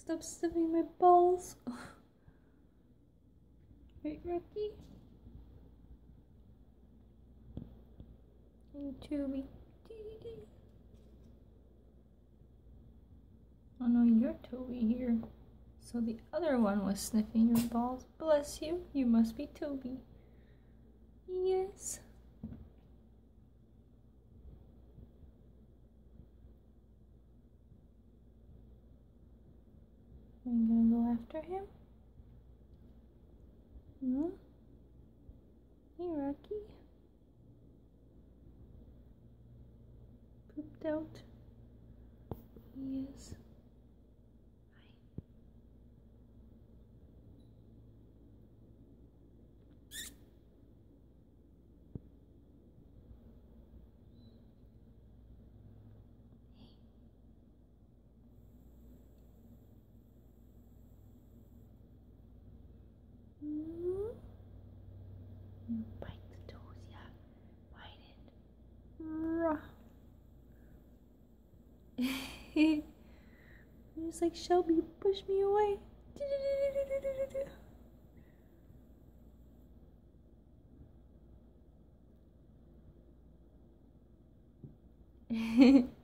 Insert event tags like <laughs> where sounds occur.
Stop sniffing my balls. <laughs> right, Rocky? And Toby. Oh no, you're Toby here. So the other one was sniffing your balls. Bless you, you must be Toby. Yes. You gonna go after him? Hmm? Hey, Rocky. Pooped out. Yes. It. He's like, Shelby, push me away. <laughs>